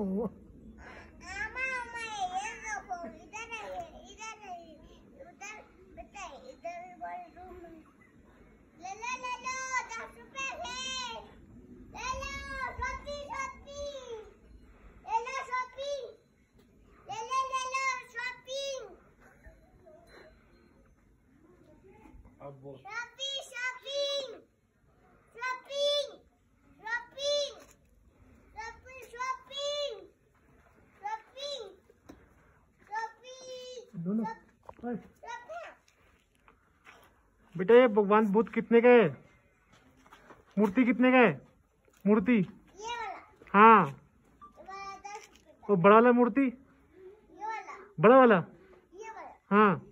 ಹೋಗುವ Shopping! दोनों। बेटा ये भगवान बुद्ध कितने का है? मूर्ति कितने का है? मूर्ति? हाँ। वो बड़ा वाला मूर्ति? बड़ा वाला। हाँ।